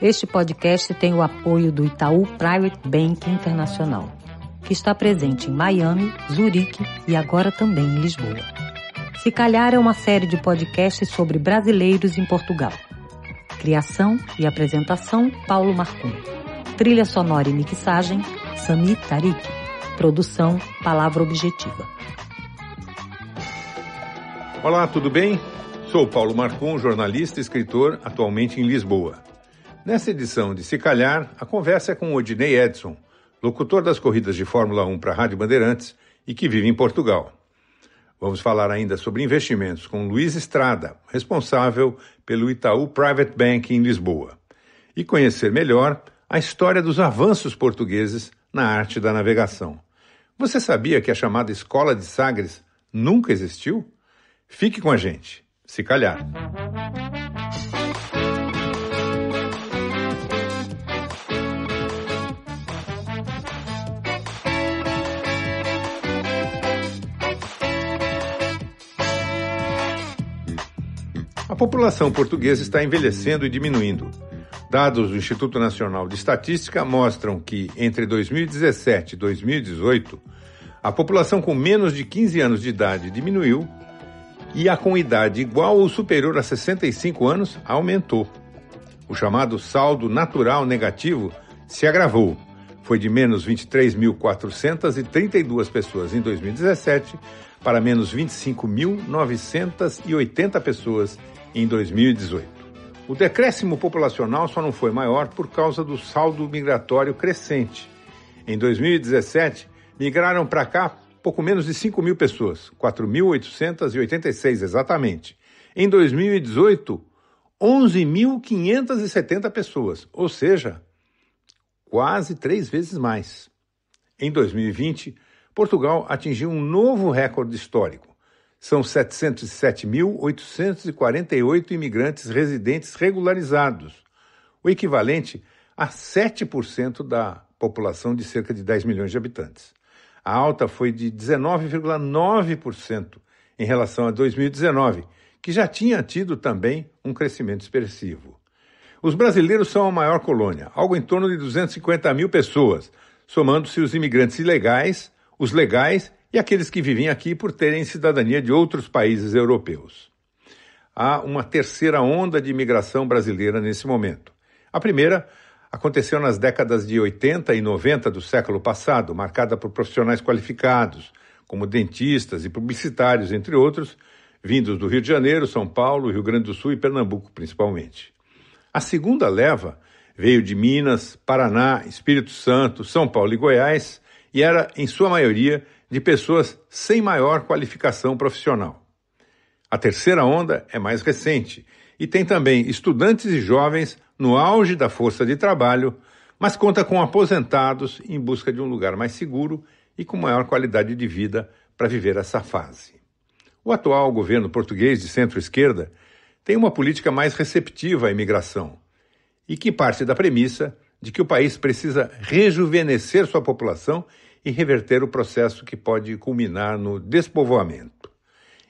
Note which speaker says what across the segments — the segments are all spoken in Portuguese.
Speaker 1: Este podcast tem o apoio do Itaú Private Bank Internacional, que está presente em Miami, Zurique e agora também em Lisboa. Se Calhar é uma série de podcasts sobre brasileiros em Portugal. Criação e apresentação, Paulo Marcum. Trilha sonora e mixagem, Sami Tarik. Produção, Palavra Objetiva.
Speaker 2: Olá, tudo bem? Sou Paulo Marcum, jornalista e escritor, atualmente em Lisboa. Nessa edição de Se Calhar, a conversa é com Odinei Edson, locutor das corridas de Fórmula 1 para a Rádio Bandeirantes e que vive em Portugal. Vamos falar ainda sobre investimentos com Luiz Estrada, responsável pelo Itaú Private Bank em Lisboa, e conhecer melhor a história dos avanços portugueses na arte da navegação. Você sabia que a chamada Escola de Sagres nunca existiu? Fique com a gente, se calhar. População portuguesa está envelhecendo e diminuindo. Dados do Instituto Nacional de Estatística mostram que, entre 2017 e 2018, a população com menos de 15 anos de idade diminuiu e a com idade igual ou superior a 65 anos aumentou. O chamado saldo natural negativo se agravou. Foi de menos 23.432 pessoas em 2017 para menos 25.980 pessoas em 2018. O decréscimo populacional só não foi maior por causa do saldo migratório crescente. Em 2017, migraram para cá pouco menos de 5 mil pessoas, 4.886 exatamente. Em 2018, 11.570 pessoas, ou seja, quase três vezes mais. Em 2020, Portugal atingiu um novo recorde histórico são 707.848 imigrantes residentes regularizados, o equivalente a 7% da população de cerca de 10 milhões de habitantes. A alta foi de 19,9% em relação a 2019, que já tinha tido também um crescimento expressivo. Os brasileiros são a maior colônia, algo em torno de 250 mil pessoas, somando-se os imigrantes ilegais, os legais e aqueles que vivem aqui por terem cidadania de outros países europeus. Há uma terceira onda de imigração brasileira nesse momento. A primeira aconteceu nas décadas de 80 e 90 do século passado, marcada por profissionais qualificados, como dentistas e publicitários, entre outros, vindos do Rio de Janeiro, São Paulo, Rio Grande do Sul e Pernambuco, principalmente. A segunda leva veio de Minas, Paraná, Espírito Santo, São Paulo e Goiás e era, em sua maioria, de pessoas sem maior qualificação profissional. A terceira onda é mais recente e tem também estudantes e jovens no auge da força de trabalho, mas conta com aposentados em busca de um lugar mais seguro e com maior qualidade de vida para viver essa fase. O atual governo português de centro-esquerda tem uma política mais receptiva à imigração e que parte da premissa de que o país precisa rejuvenescer sua população e reverter o processo que pode culminar no despovoamento.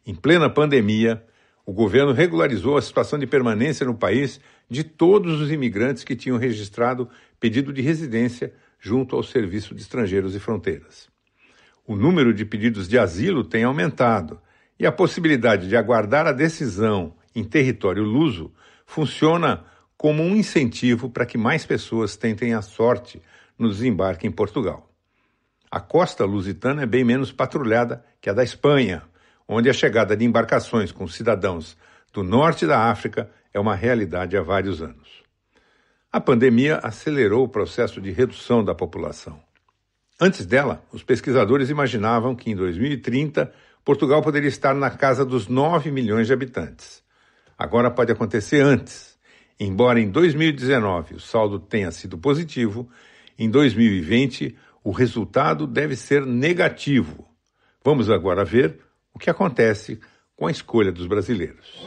Speaker 2: Em plena pandemia, o governo regularizou a situação de permanência no país de todos os imigrantes que tinham registrado pedido de residência junto ao Serviço de Estrangeiros e Fronteiras. O número de pedidos de asilo tem aumentado e a possibilidade de aguardar a decisão em território luso funciona como um incentivo para que mais pessoas tentem a sorte no desembarque em Portugal. A costa lusitana é bem menos patrulhada que a da Espanha, onde a chegada de embarcações com cidadãos do norte da África é uma realidade há vários anos. A pandemia acelerou o processo de redução da população. Antes dela, os pesquisadores imaginavam que em 2030 Portugal poderia estar na casa dos 9 milhões de habitantes. Agora pode acontecer antes. Embora em 2019 o saldo tenha sido positivo, em 2020 o resultado deve ser negativo. Vamos agora ver o que acontece com a escolha dos brasileiros.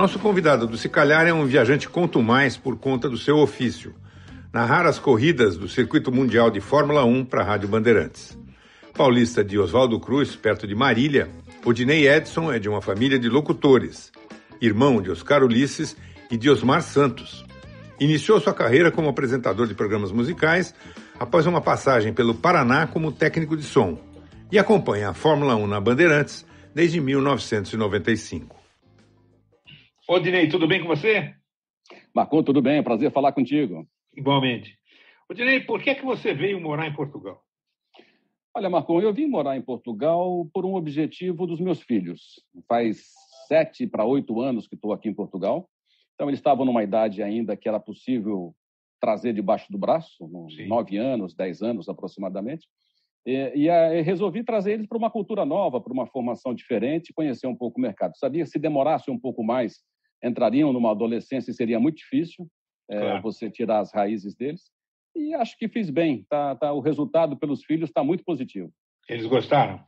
Speaker 2: Nosso convidado do Se Calhar é um viajante conto mais por conta do seu ofício. Narrar as corridas do Circuito Mundial de Fórmula 1 para a Rádio Bandeirantes. Paulista de Oswaldo Cruz, perto de Marília, Odinei Edson é de uma família de locutores, irmão de Oscar Ulisses e de Osmar Santos. Iniciou sua carreira como apresentador de programas musicais após uma passagem pelo Paraná como técnico de som e acompanha a Fórmula 1 na Bandeirantes desde 1995.
Speaker 3: Odinei, tudo bem com você?
Speaker 4: Marcon, tudo bem? Prazer falar contigo.
Speaker 3: Igualmente. Odinei, por que, é que você veio morar em Portugal?
Speaker 4: Olha, Marcon, eu vim morar em Portugal por um objetivo dos meus filhos. Faz sete para oito anos que estou aqui em Portugal. Então, eles estavam numa idade ainda que era possível trazer debaixo do braço, nove anos, dez anos aproximadamente. E, e, e resolvi trazer eles para uma cultura nova, para uma formação diferente, conhecer um pouco o mercado. Sabia que se demorasse um pouco mais, entrariam numa adolescência e seria muito difícil é, claro. você tirar as raízes deles. E acho que fiz bem. Tá, tá, o resultado pelos filhos está muito positivo.
Speaker 3: Eles gostaram?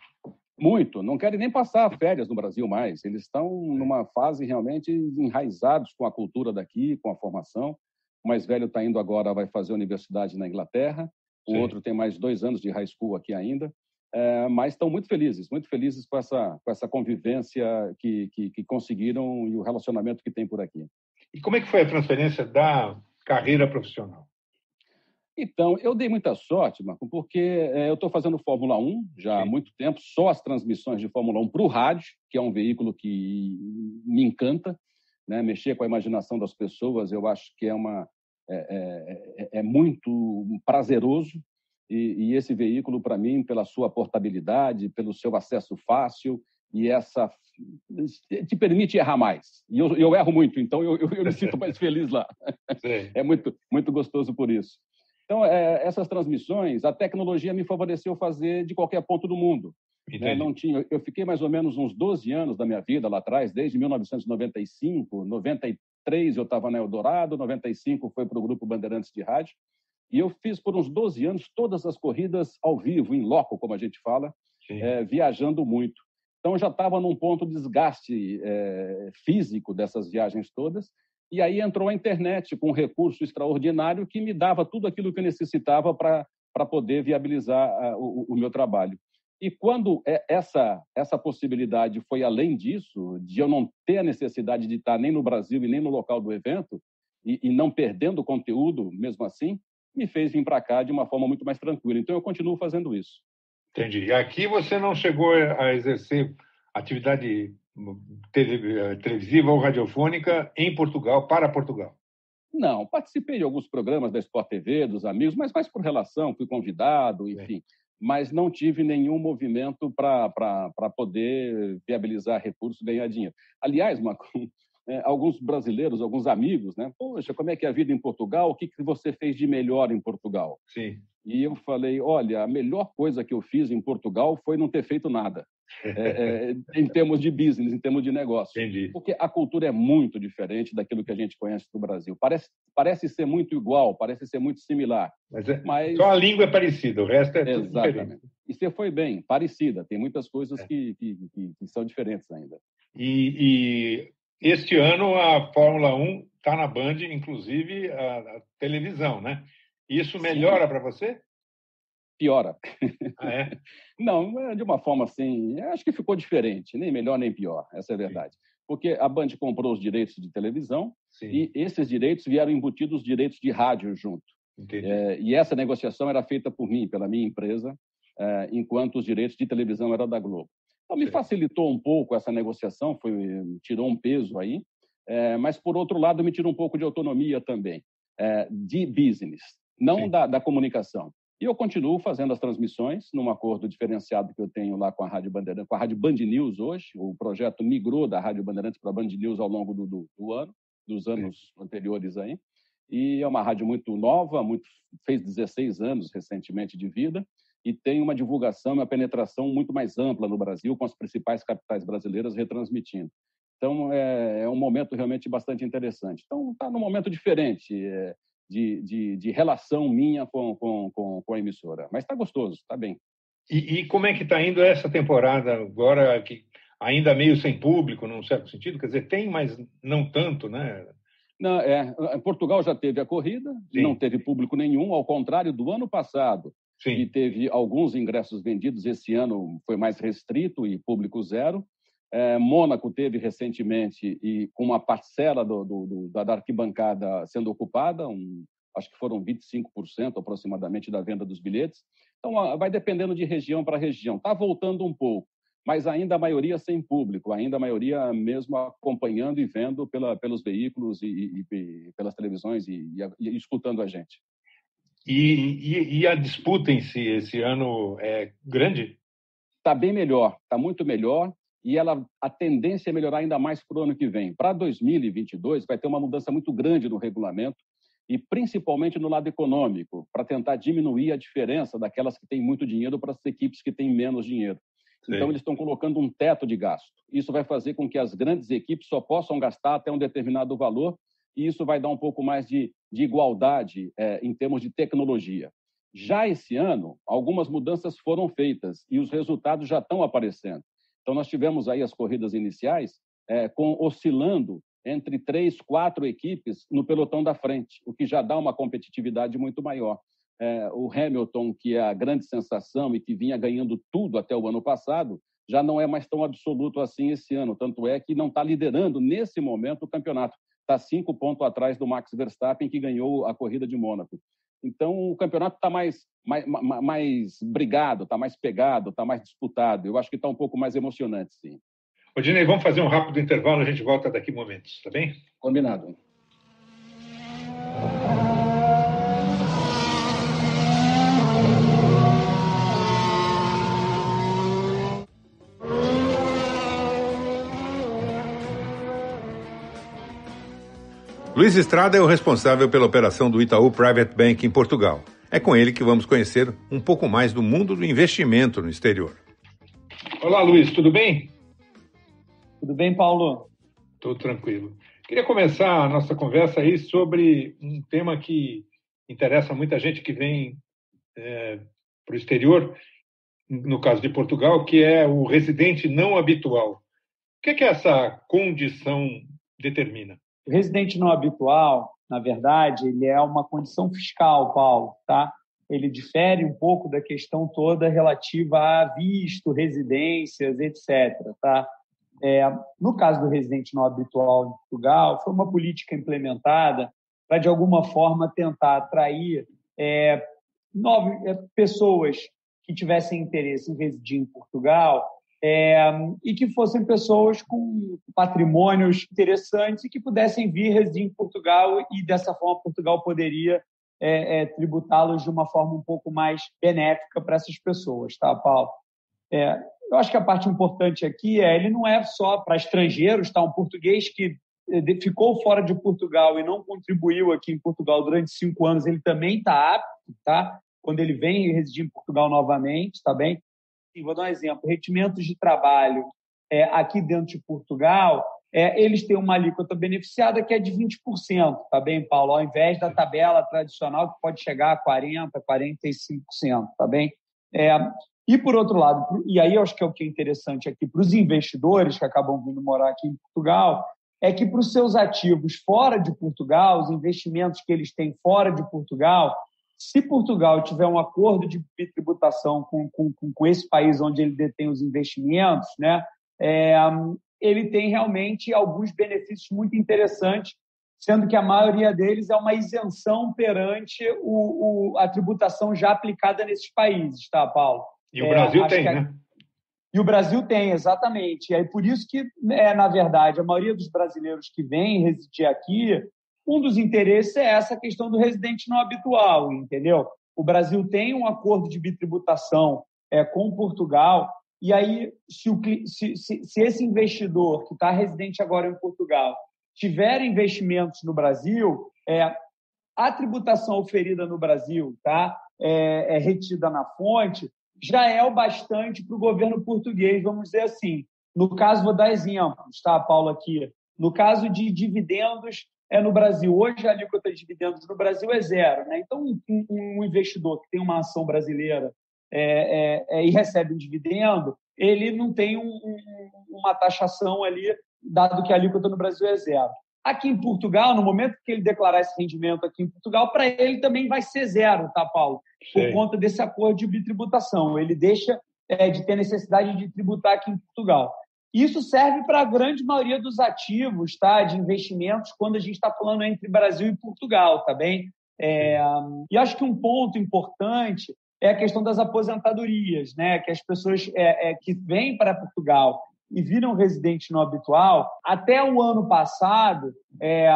Speaker 4: Muito. Não querem nem passar férias no Brasil mais. Eles estão numa fase realmente enraizados com a cultura daqui, com a formação. O mais velho está indo agora, vai fazer universidade na Inglaterra. O Sim. outro tem mais dois anos de high school aqui ainda. É, mas estão muito felizes, muito felizes com essa, com essa convivência que, que, que, conseguiram e o relacionamento que tem por aqui.
Speaker 3: E como é que foi a transferência da carreira profissional?
Speaker 4: Então, eu dei muita sorte, Marco, porque é, eu estou fazendo Fórmula 1 já Sim. há muito tempo, só as transmissões de Fórmula 1 para o rádio, que é um veículo que me encanta, né? mexer com a imaginação das pessoas, eu acho que é uma, é, é, é muito prazeroso e, e esse veículo, para mim, pela sua portabilidade, pelo seu acesso fácil e essa te permite errar mais. E eu, eu erro muito, então eu, eu, eu me sinto mais feliz lá. Sim. É muito, muito gostoso por isso. Então, é, essas transmissões, a tecnologia me favoreceu fazer de qualquer ponto do mundo. Né? Não tinha, eu fiquei mais ou menos uns 12 anos da minha vida lá atrás, desde 1995, 93 93 eu estava na Eldorado, 95 foi para o Grupo Bandeirantes de Rádio, e eu fiz por uns 12 anos todas as corridas ao vivo, em loco, como a gente fala, é, viajando muito. Então já estava num ponto de desgaste é, físico dessas viagens todas, e aí entrou a internet com um recurso extraordinário que me dava tudo aquilo que eu necessitava para poder viabilizar o, o meu trabalho. E quando é, essa, essa possibilidade foi além disso, de eu não ter a necessidade de estar nem no Brasil e nem no local do evento, e, e não perdendo o conteúdo mesmo assim, me fez vir para cá de uma forma muito mais tranquila. Então, eu continuo fazendo isso.
Speaker 3: Entendi. E aqui você não chegou a exercer atividade televisiva ou radiofônica em Portugal, para Portugal?
Speaker 4: Não, participei de alguns programas da Sport TV, dos amigos, mas mais por relação, fui convidado, enfim. É mas não tive nenhum movimento para poder viabilizar recursos, ganhar dinheiro. Aliás, Marco, é, alguns brasileiros, alguns amigos, né? Poxa, como é que é a vida em Portugal? O que, que você fez de melhor em Portugal?
Speaker 3: Sim.
Speaker 4: E eu falei, olha, a melhor coisa que eu fiz em Portugal foi não ter feito nada. É, é, em termos de business, em termos de negócio.
Speaker 3: Entendi.
Speaker 4: Porque a cultura é muito diferente daquilo que a gente conhece do Brasil. Parece, parece ser muito igual, parece ser muito similar.
Speaker 3: Mas, é, mas... Só a língua é parecida, o resto é tudo Exatamente. diferente.
Speaker 4: E você foi bem, parecida. Tem muitas coisas é. que, que, que, que, são diferentes ainda.
Speaker 3: E, e, este ano a Fórmula 1 está na Band, inclusive a, a televisão, né? Isso melhora para você?
Speaker 4: piora.
Speaker 3: Ah, é?
Speaker 4: Não, é de uma forma assim, acho que ficou diferente, nem melhor nem pior, essa é a verdade. Sim. Porque a Band comprou os direitos de televisão Sim. e esses direitos vieram embutidos os direitos de rádio junto. É, e essa negociação era feita por mim, pela minha empresa, é, enquanto os direitos de televisão eram da Globo. Então, me facilitou um pouco essa negociação, foi, tirou um peso aí, é, mas, por outro lado, me tirou um pouco de autonomia também, é, de business, não da, da comunicação. E eu continuo fazendo as transmissões num acordo diferenciado que eu tenho lá com a Rádio Bandeirantes, com a Rádio Band News hoje. O projeto migrou da Rádio Bandeirantes para a Band News ao longo do, do, do ano, dos anos anteriores aí. E é uma rádio muito nova, muito, fez 16 anos recentemente de vida e tem uma divulgação uma penetração muito mais ampla no Brasil, com as principais capitais brasileiras retransmitindo. Então, é, é um momento realmente bastante interessante. Então, está num momento diferente. É, de, de, de relação minha com, com, com, com a emissora. Mas está gostoso, está bem.
Speaker 3: E, e, como é que está indo essa temporada agora, que ainda meio sem público, num certo sentido? Quer dizer, tem, mas não tanto, né?
Speaker 4: Não, é, Portugal já teve a corrida, Sim. não teve público nenhum, ao contrário do ano passado, Sim. que teve alguns ingressos vendidos. Esse ano foi mais restrito e público zero. É, Mônaco teve recentemente e com uma parcela do, do, do, da arquibancada sendo ocupada, um, acho que foram 25% aproximadamente da venda dos bilhetes. Então, vai dependendo de região para região. Está voltando um pouco, mas ainda a maioria sem público, ainda a maioria mesmo acompanhando e vendo pela, pelos veículos e, e, e pelas televisões e, e, escutando a gente.
Speaker 3: E, e, a disputa em si esse ano é grande?
Speaker 4: Está bem melhor, está muito melhor e ela a tendência é melhorar ainda mais para o ano que vem. Para 2022 vai ter uma mudança muito grande no regulamento e principalmente no lado econômico, para tentar diminuir a diferença daquelas que têm muito dinheiro para as equipes que têm menos dinheiro. Sim. Então, eles estão colocando um teto de gasto. Isso vai fazer com que as grandes equipes só possam gastar até um determinado valor e isso vai dar um pouco mais de, de igualdade é, em termos de tecnologia. Já esse ano, algumas mudanças foram feitas e os resultados já estão aparecendo. Então, nós tivemos aí as corridas iniciais é, com, oscilando entre três, quatro equipes no pelotão da frente, o que já dá uma competitividade muito maior. É, o Hamilton, que é a grande sensação e que vinha ganhando tudo até o ano passado, já não é mais tão absoluto assim esse ano. Tanto é que não está liderando nesse momento o campeonato está cinco pontos atrás do Max Verstappen, que ganhou a corrida de Mônaco. Então, o campeonato está mais, mais, mais brigado, está mais pegado, está mais disputado. Eu acho que está um pouco mais emocionante, sim.
Speaker 3: Ô, Dinei, vamos fazer um rápido intervalo, a gente volta daqui a momentos, tá bem?
Speaker 4: Combinado.
Speaker 2: Luiz Estrada é o responsável pela operação do Itaú Private Bank em Portugal. É com ele que vamos conhecer um pouco mais do mundo do investimento no exterior.
Speaker 3: Olá, Luiz, tudo bem?
Speaker 5: Tudo bem, Paulo?
Speaker 3: Tudo tranquilo. Queria começar a nossa conversa aí sobre um tema que interessa muita gente que vem é, para o exterior, no caso de Portugal, que é o residente não habitual. O que, é que essa condição determina?
Speaker 5: O residente não habitual, na verdade, ele é uma condição fiscal, Paulo, tá? Ele difere um pouco da questão toda relativa a visto, residências, etc. Tá? É, no caso do residente não habitual em Portugal, foi uma política implementada para, de alguma forma, tentar atrair é, nove, é, pessoas que tivessem interesse em residir em Portugal é, e que fossem pessoas com patrimônios interessantes e que pudessem vir residir em Portugal e dessa forma Portugal poderia é, é, tributá-los de uma forma um pouco mais benéfica para essas pessoas, tá, Paulo? É, eu acho que a parte importante aqui é ele não é só para estrangeiros, tá? Um português que eh, ficou fora de Portugal e não contribuiu aqui em Portugal durante cinco anos, ele também está apto, tá? Quando ele vem residir em Portugal novamente, tá bem? Vou dar um exemplo: retimentos de trabalho é, aqui dentro de Portugal, é, eles têm uma alíquota beneficiada que é de 20%, tá bem, Paulo? Ao invés da tabela tradicional que pode chegar a 40%, 45%, tá bem? É, e, por outro lado, e aí acho que é o que é interessante aqui para os investidores que acabam vindo morar aqui em Portugal, é que para os seus ativos fora de Portugal, os investimentos que eles têm fora de Portugal, se Portugal tiver um acordo de tributação com, com, com esse país onde ele detém os investimentos, né, é, ele tem realmente alguns benefícios muito interessantes, sendo que a maioria deles é uma isenção perante o, o, a tributação já aplicada nesses países, tá, Paulo?
Speaker 3: E o Brasil é, tem, né?
Speaker 5: E o Brasil tem, exatamente. E aí, por isso que, é, na verdade, a maioria dos brasileiros que vêm residir aqui um dos interesses é essa questão do residente não habitual, entendeu? O Brasil tem um acordo de bitributação é, com Portugal, e aí, se, o, se, se, se esse investidor que está residente agora em Portugal tiver investimentos no Brasil, é, a tributação oferida no Brasil tá, é, é retida na fonte, já é o bastante para o governo português, vamos dizer assim. No caso, vou dar exemplos, tá, Paulo, aqui. No caso de dividendos é no Brasil. Hoje a alíquota de dividendos no Brasil é zero. Né? Então, um, um investidor que tem uma ação brasileira é, é, é, e recebe um dividendo, ele não tem um, uma taxação ali, dado que a alíquota no Brasil é zero. Aqui em Portugal, no momento que ele declarar esse rendimento aqui em Portugal, para ele também vai ser zero, tá, Paulo? Por Sim. conta desse acordo de bitributação. Ele deixa é, de ter necessidade de tributar aqui em Portugal. Isso serve para a grande maioria dos ativos, tá, de investimentos, quando a gente está falando entre Brasil e Portugal, tá bem? É, e acho que um ponto importante é a questão das aposentadorias, né? Que as pessoas é, é, que vêm para Portugal e viram residentes no habitual, até o ano passado, é,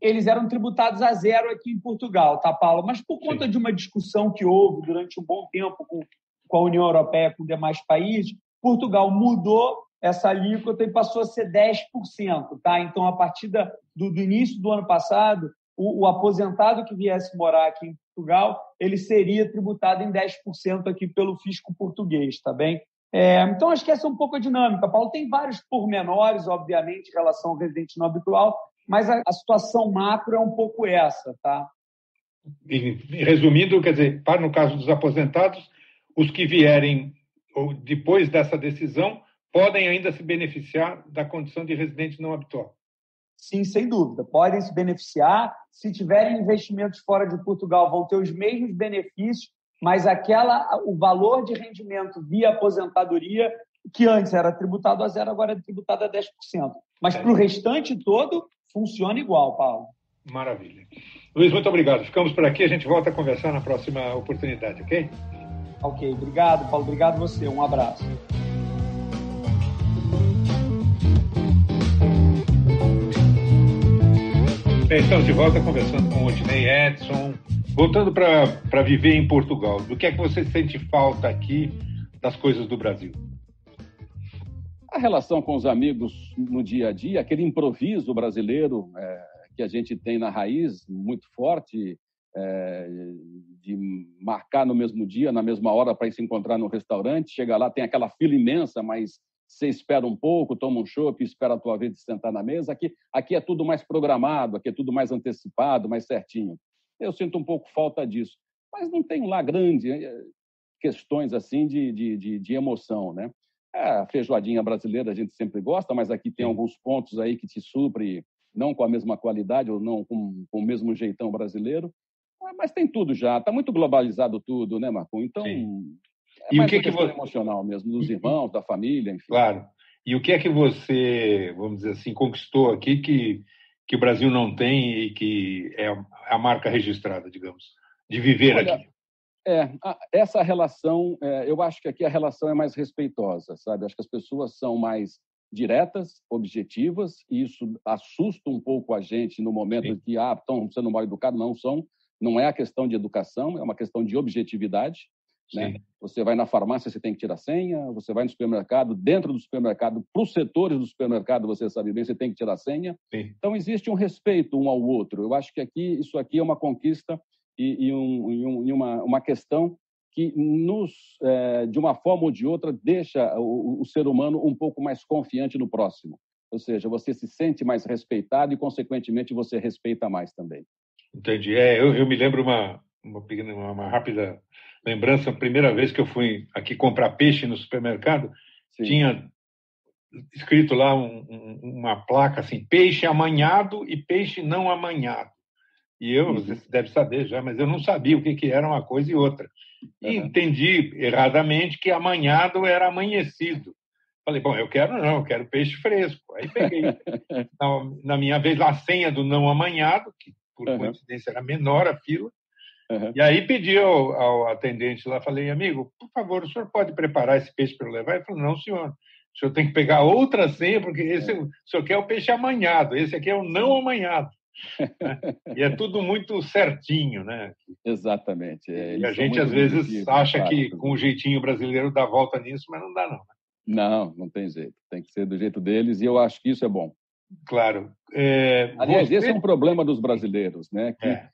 Speaker 5: eles eram tributados a zero aqui em Portugal, tá, Paulo? Mas por conta Sim. de uma discussão que houve durante um bom tempo com, com a União Europeia, com demais países, Portugal mudou essa alíquota e passou a ser 10%, tá? Então, a partir da, do, do início do ano passado, o, o, aposentado que viesse morar aqui em Portugal, ele seria tributado em 10% aqui pelo fisco português, tá bem? É, então, acho que essa é um pouco a dinâmica. Paulo tem vários pormenores, obviamente, em relação ao residente não habitual, mas a, a situação macro é um pouco essa, tá?
Speaker 3: Resumindo, quer dizer, para no caso dos aposentados, os que vierem ou depois dessa decisão podem ainda se beneficiar da condição de residente não habitual.
Speaker 5: Sim, sem dúvida. Podem se beneficiar. Se tiverem investimentos fora de Portugal, vão ter os mesmos benefícios, mas aquela, o valor de rendimento via aposentadoria, que antes era tributado a zero, agora é tributado a 10%. Mas é. para o restante todo, funciona igual, Paulo.
Speaker 3: Maravilha. Luiz, muito obrigado. Ficamos por aqui. A gente volta a conversar na próxima oportunidade, ok?
Speaker 5: Ok. Obrigado, Paulo. Obrigado você. Um abraço.
Speaker 3: Bem, estamos de volta conversando com o Odinei Edson. Voltando para viver em Portugal, do que é que você sente falta aqui das coisas do Brasil?
Speaker 4: A relação com os amigos no dia a dia, aquele improviso brasileiro é, que a gente tem na raiz, muito forte, é, de marcar no mesmo dia, na mesma hora, para se encontrar no restaurante, chega lá, tem aquela fila imensa, mas você espera um pouco, toma um chopp, espera a tua vez de sentar na mesa. Aqui, aqui é tudo mais programado, aqui é tudo mais antecipado, mais certinho. Eu sinto um pouco falta disso. Mas não tenho lá grandes eh, questões assim de, de, de, de emoção, né? É, a feijoadinha brasileira a gente sempre gosta, mas aqui tem alguns pontos aí que te supre, não com a mesma qualidade ou não com, com o mesmo jeitão brasileiro. Mas tem tudo já, está muito globalizado tudo, né, Marco? Então, Sim. É e o que que você emocional mesmo dos irmãos, da família, enfim.
Speaker 3: Claro. E o que é que você, vamos dizer assim, conquistou aqui que que o Brasil não tem e que é a marca registrada, digamos, de viver Olha, aqui?
Speaker 4: É, essa relação, é, eu acho que aqui a relação é mais respeitosa, sabe? Acho que as pessoas são mais diretas, objetivas, e isso assusta um pouco a gente no momento Sim. que, ah, estão sendo mal educados. Não são. Não é a questão de educação, é uma questão de objetividade. Né? Você vai na farmácia, você tem que tirar senha. Você vai no supermercado, dentro do supermercado, para os setores do supermercado, você sabe bem, você tem que tirar senha. Sim. Então, existe um respeito um ao outro. Eu acho que aqui isso aqui é uma conquista e, e, um, e, um, e uma, uma questão que nos, é, de uma forma ou de outra, deixa o, o ser humano um pouco mais confiante no próximo. Ou seja, você se sente mais respeitado e, consequentemente, você respeita mais também.
Speaker 3: Entendi. É, eu, eu me lembro uma, uma, pequena, uma rápida lembrança, a primeira vez que eu fui aqui comprar peixe no supermercado, Sim. tinha escrito lá um, um, uma placa assim, peixe amanhado e peixe não amanhado. E eu, uhum. você deve saber já, mas eu não sabia o que, que era uma coisa e outra. E uhum. entendi erradamente que amanhado era amanhecido. Falei, bom, eu quero não, eu quero peixe fresco. Aí peguei, na, na, minha vez, a senha do não amanhado, que por uhum. coincidência era menor a fila, Uhum. E aí pedi ao, ao, atendente lá, falei, amigo, por favor, o senhor pode preparar esse peixe para eu levar? Ele falou, não, senhor, o senhor tem que pegar outra senha, porque esse, é. o senhor quer o peixe amanhado, esse aqui é o não amanhado. e é tudo muito certinho, né?
Speaker 4: Exatamente. É,
Speaker 3: e a gente às vezes acha que com o jeitinho brasileiro dá volta nisso, mas não dá não. Né?
Speaker 4: Não, não tem jeito. Tem que ser do jeito deles e eu acho que isso é bom.
Speaker 3: Claro.
Speaker 4: É, Aliás, você... esse é um problema dos brasileiros, né? Que é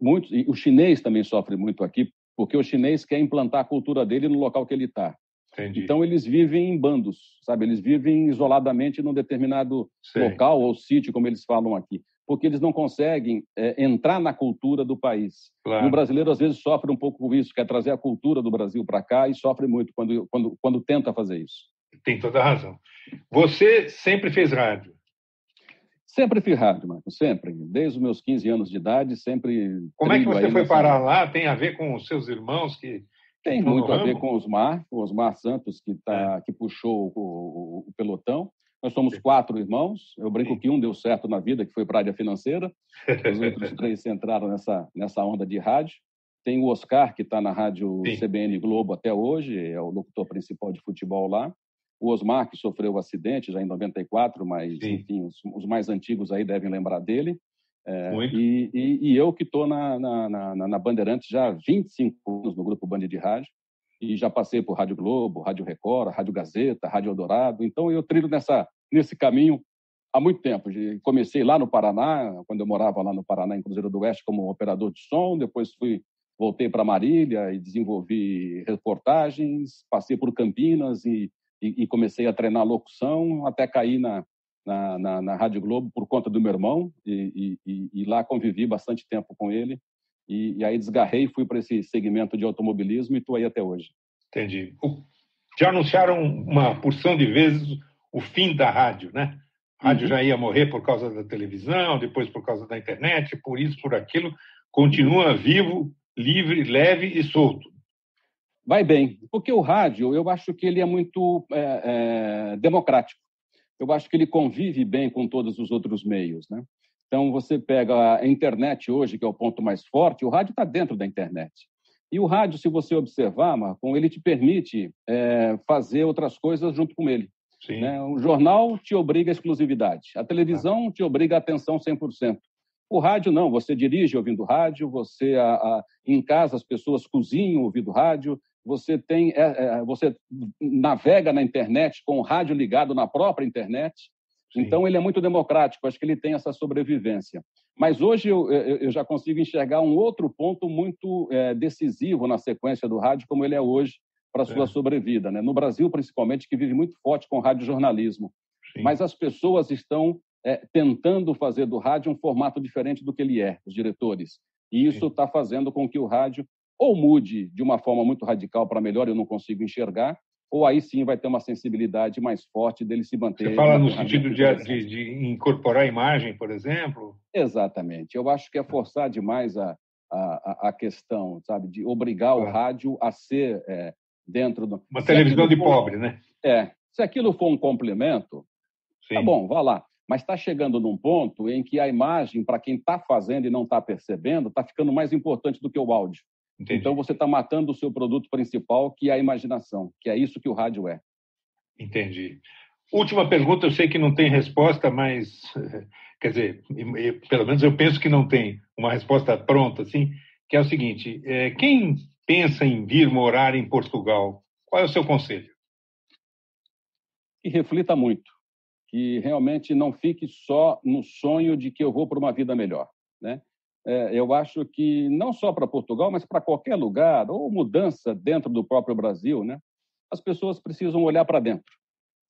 Speaker 4: muito, e o chinês também sofre muito aqui, porque o chinês quer implantar a cultura dele no local que ele está. Então eles vivem em bandos, sabe? Eles vivem isoladamente num determinado local ou sítio, como eles falam aqui, porque eles não conseguem é, entrar na cultura do país. Claro. O brasileiro às vezes sofre um pouco com isso, quer trazer a cultura do Brasil para cá e sofre muito quando, quando, quando tenta fazer isso.
Speaker 3: Tem toda a razão. Você sempre fez rádio?
Speaker 4: Sempre fiz rádio, Marco, sempre. Desde os meus 15 anos de idade, sempre.
Speaker 3: Como é que você foi nessa... parar lá? Tem a ver com os seus irmãos que.
Speaker 4: Tem muito a ver com Osmar, o Osmar Santos, que, tá, é. que puxou o, o, o, pelotão. Nós somos quatro irmãos. Eu brinco Sim. que um deu certo na vida, que foi para a área financeira. Os outros três entraram nessa, nessa onda de rádio. Tem o Oscar, que está na rádio Sim. CBN Globo até hoje, é o locutor principal de futebol lá. O Osmar, que sofreu o acidente já em 94, mas, Sim. enfim, os, os, mais antigos aí devem lembrar dele. É, e, e, e, eu que estou na, na, na, na, Bandeirantes já há 25 anos no grupo Band de Rádio, e já passei por Rádio Globo, Rádio Record, Rádio Gazeta, Rádio Eldorado. Então eu trilho nessa, nesse caminho há muito tempo. Comecei lá no Paraná, quando eu morava lá no Paraná, em Cruzeiro do Oeste, como operador de som, depois fui voltei para Marília e desenvolvi reportagens, passei por Campinas e e, e comecei a treinar locução até cair na, na, na, na, Rádio Globo por conta do meu irmão e, e, e lá convivi bastante tempo com ele e, e aí desgarrei e fui para esse segmento de automobilismo e estou aí até hoje.
Speaker 3: Entendi. Já anunciaram uma porção de vezes o fim da rádio, né? A rádio uhum. já ia morrer por causa da televisão, depois por causa da internet, por isso, por aquilo. Continua vivo, livre, leve e solto
Speaker 4: vai bem. Porque o rádio, eu acho que ele é muito é, é, democrático. Eu acho que ele convive bem com todos os outros meios, né? Então, você pega a internet hoje, que é o ponto mais forte, o rádio está dentro da internet. E o rádio, se você observar, Marcon, ele te permite é, fazer outras coisas junto com ele. Né? O jornal te obriga a exclusividade, a televisão ah. te obriga a atenção 100%. O rádio não, você dirige ouvindo rádio, você a, a, em casa as pessoas cozinham ouvindo rádio, você tem, é, é, você navega na internet com o rádio ligado na própria internet. Sim. Então ele é muito democrático. Acho que ele tem essa sobrevivência. Mas hoje eu, eu já consigo enxergar um outro ponto muito é, decisivo na sequência do rádio, como ele é hoje para a sua é. sobrevida. Né? No Brasil, principalmente, que vive muito forte com radiojornalismo. Sim. Mas as pessoas estão é, tentando fazer do rádio um formato diferente do que ele é, os diretores. E isso está fazendo com que o rádio ou mude de uma forma muito radical para melhor, eu não consigo enxergar, ou aí sim vai ter uma sensibilidade mais forte dele se manter.
Speaker 3: Você fala no sentido de, de, de, incorporar a imagem, por exemplo?
Speaker 4: Exatamente. Eu acho que é forçar demais a, a, a questão, sabe, de obrigar o rádio a ser é, dentro do.
Speaker 3: Uma se televisão de for... pobre, né?
Speaker 4: É. Se aquilo for um complemento, tá sim. tá bom, vá lá. Mas está chegando num ponto em que a imagem, para quem está fazendo e não está percebendo, está ficando mais importante do que o áudio. Entendi. Então você está matando o seu produto principal, que é a imaginação, que é isso que o rádio é.
Speaker 3: Entendi. Última pergunta, eu sei que não tem resposta, mas quer dizer, pelo menos eu penso que não tem uma resposta pronta, assim, que é o seguinte: é, quem pensa em vir morar em Portugal, qual é o seu conselho?
Speaker 4: Que reflita muito, que realmente não fique só no sonho de que eu vou para uma vida melhor, né? É, eu acho que não só para Portugal, mas para qualquer lugar, ou mudança dentro do próprio Brasil, né? as pessoas precisam olhar para dentro.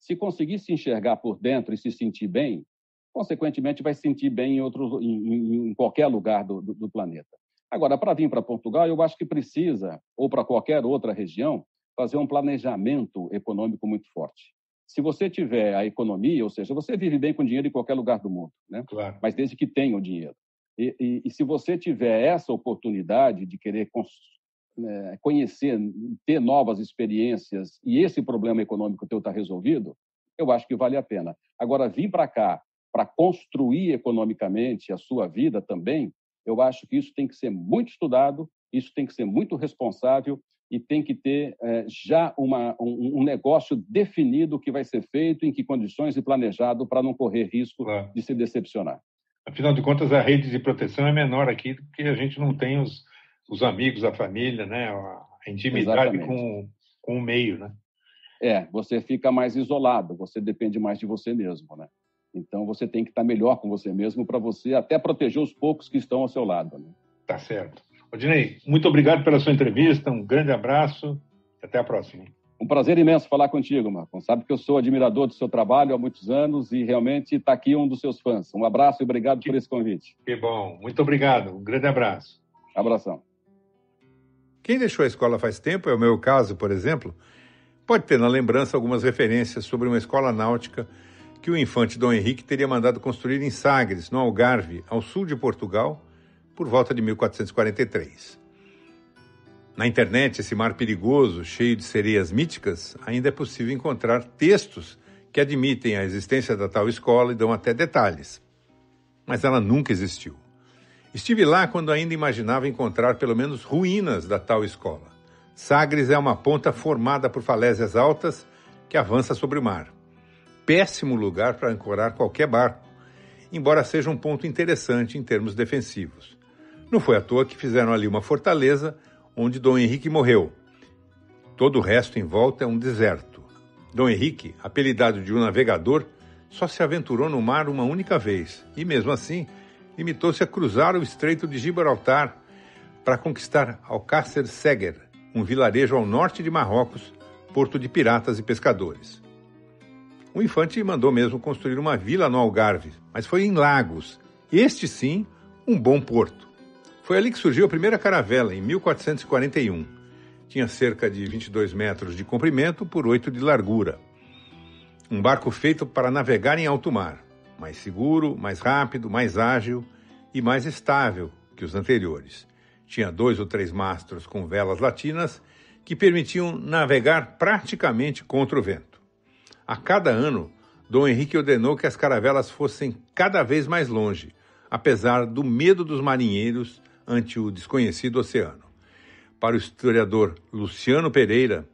Speaker 4: Se conseguir se enxergar por dentro e se sentir bem, consequentemente vai se sentir bem em, outro, em, em qualquer lugar do, do, do planeta. Agora, para vir para Portugal, eu acho que precisa, ou para qualquer outra região, fazer um planejamento econômico muito forte. Se você tiver a economia, ou seja, você vive bem com dinheiro em qualquer lugar do mundo, né? Claro. mas desde que tenha o dinheiro. E, e, e, se você tiver essa oportunidade de querer é, conhecer, ter novas experiências e esse problema econômico teu está resolvido, eu acho que vale a pena. Agora, vir para cá para construir economicamente a sua vida também, eu acho que isso tem que ser muito estudado, isso tem que ser muito responsável e tem que ter é, já uma, um, um, negócio definido que vai ser feito, em que condições e planejado para não correr risco claro. de se decepcionar.
Speaker 3: Afinal de contas, a rede de proteção é menor aqui porque a gente não tem os, os amigos, a família, né? a intimidade com, com o meio. Né?
Speaker 4: É, você fica mais isolado, você depende mais de você mesmo. Né? Então, você tem que estar melhor com você mesmo para você até proteger os poucos que estão ao seu lado. Né?
Speaker 3: Tá certo. Odinei, muito obrigado pela sua entrevista, um grande abraço e até a próxima.
Speaker 4: Um prazer imenso falar contigo, Marcon. Sabe que eu sou admirador do seu trabalho há muitos anos e realmente está aqui um dos seus fãs. Um abraço e obrigado que, por esse convite.
Speaker 3: Que bom. Muito obrigado. Um grande abraço.
Speaker 4: Abração.
Speaker 2: Quem deixou a escola faz tempo, é o meu caso, por exemplo, pode ter na lembrança algumas referências sobre uma escola náutica que o infante Dom Henrique teria mandado construir em Sagres, no Algarve, ao sul de Portugal, por volta de 1443. Na internet, esse mar perigoso, cheio de sereias míticas, ainda é possível encontrar textos que admitem a existência da tal escola e dão até detalhes. Mas ela nunca existiu. Estive lá quando ainda imaginava encontrar pelo menos ruínas da tal escola. Sagres é uma ponta formada por falésias altas que avança sobre o mar péssimo lugar para ancorar qualquer barco, embora seja um ponto interessante em termos defensivos. Não foi à toa que fizeram ali uma fortaleza onde Dom Henrique morreu. Todo o resto em volta é um deserto. Dom Henrique, apelidado de um navegador, só se aventurou no mar uma única vez e, mesmo assim, limitou-se a cruzar o Estreito de Gibraltar para conquistar Alcácer Seger, um vilarejo ao norte de Marrocos, porto de piratas e pescadores. O infante mandou mesmo construir uma vila no Algarve, mas foi em Lagos. Este sim, um bom porto. Foi ali que surgiu a primeira caravela, em 1441. Tinha cerca de 22 metros de comprimento por 8 de largura. Um barco feito para navegar em alto mar, mais seguro, mais rápido, mais ágil e mais estável que os anteriores. Tinha dois ou três mastros com velas latinas que permitiam navegar praticamente contra o vento. A cada ano, Dom Henrique ordenou que as caravelas fossem cada vez mais longe, apesar do medo dos marinheiros ante o desconhecido oceano. Para o historiador Luciano Pereira,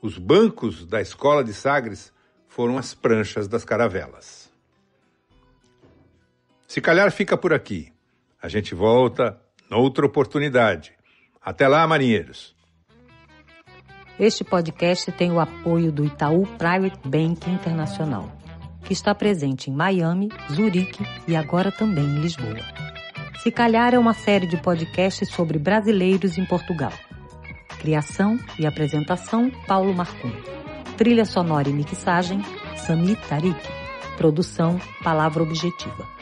Speaker 2: os bancos da escola de Sagres foram as pranchas das caravelas. Se calhar fica por aqui. A gente volta noutra oportunidade. Até lá, marinheiros!
Speaker 1: Este podcast tem o apoio do Itaú Private Bank Internacional, que está presente em Miami, Zurique e agora também em Lisboa. Calhar é uma série de podcasts sobre brasileiros em Portugal. Criação e apresentação, Paulo Marcum. Trilha sonora e mixagem, Sami Tarik. Produção, Palavra Objetiva.